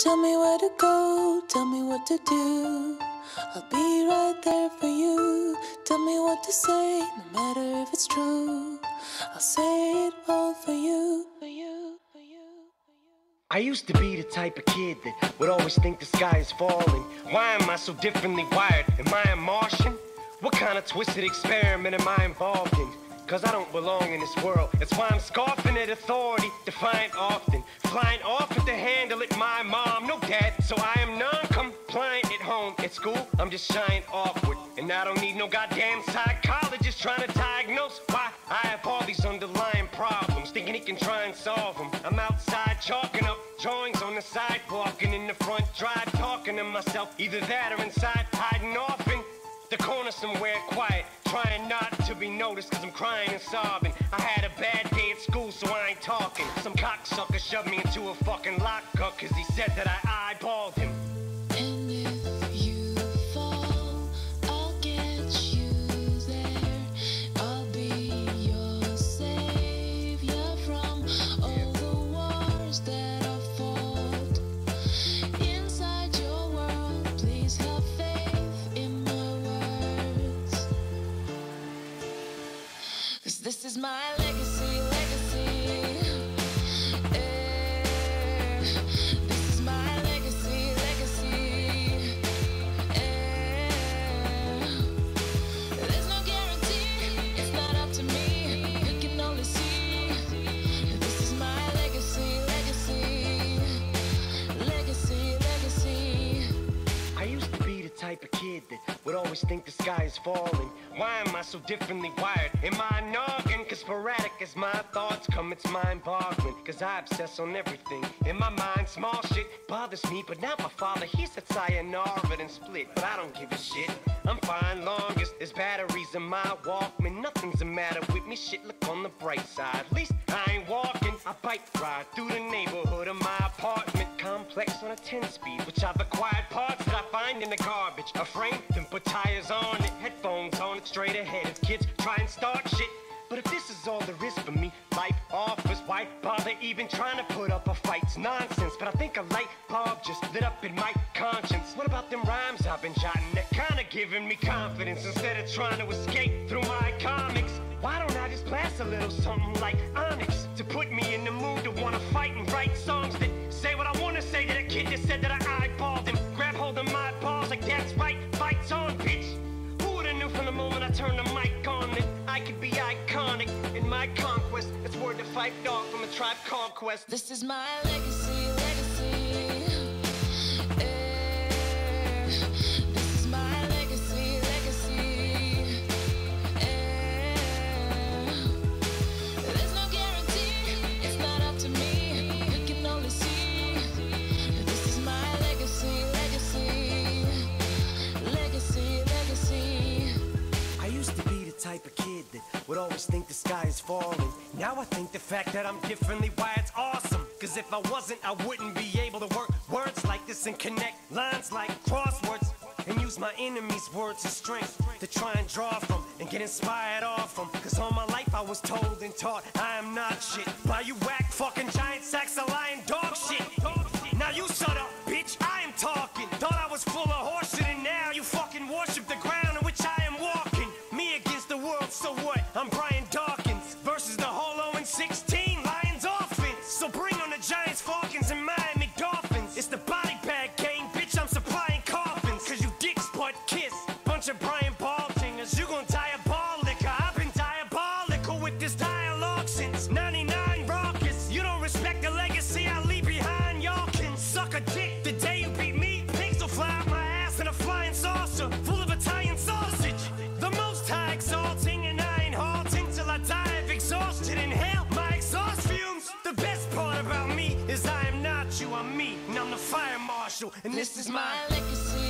Tell me where to go, tell me what to do. I'll be right there for you. Tell me what to say, no matter if it's true. I'll say it all for you. For you, for you, for you. I used to be the type of kid that would always think the sky is falling. Why am I so differently wired? Am I a Martian? What kind of twisted experiment am I involved in? Cause I don't belong in this world. That's why I'm scoffing at authority, defiant often. Flying I'm just shying awkward. And I don't need no goddamn psychologist trying to diagnose why I have all these underlying problems. Thinking he can try and solve them. I'm outside chalking up drawings on the sidewalk and in the front drive talking to myself. Either that or inside hiding off in the corner somewhere quiet, trying not to be noticed cause I'm crying and sobbing. I had a bad day at school, so I ain't talking. Some cocksucker shoved me into a fucking lockup cause he said that I eyeballed him. Always think the sky is falling. Why am I so differently wired? Am I a noggin? Cause sporadic as my thoughts come, it's mind boggling. Cause I obsess on everything. In my mind, small shit bothers me, but now my father, he said sayonara and split. But I don't give a shit. I'm fine, longest there's batteries in my Walkman. Nothing's the matter with me, shit, look on the bright side. At least I ain't walking, I bike ride through the neighborhood complex on a 10 speed, which I've acquired parts that I find in the garbage. A frame, then put tires on it, headphones on it, straight ahead as kids try and start shit. But if this is all there is for me, life offers, why bother even trying to put up a fight? It's nonsense, but I think a light bulb just lit up in my conscience. What about them rhymes I've been jotting that kinda giving me confidence instead of trying to escape through my comics? Why don't I just blast a little something like Onyx to put me in the mood to I could be iconic in my conquest? It's word to Phife Dawg from a tribe conquest. This is my legacy. Type of kid that would always think the sky is falling. Now I think the fact that I'm differently wired's awesome. Cause if I wasn't, I wouldn't be able to work words like this and connect lines like crosswords. And use my enemies' words as strength to try and draw from and get inspired off from. Cause all my life I was told and taught I am not shit. By you whack fucking giant sacks of lying dog shit. Now you shut up, bitch. I am talking. Thought I was full of horseshit, and now you fucking worship the ground and this is my legacy,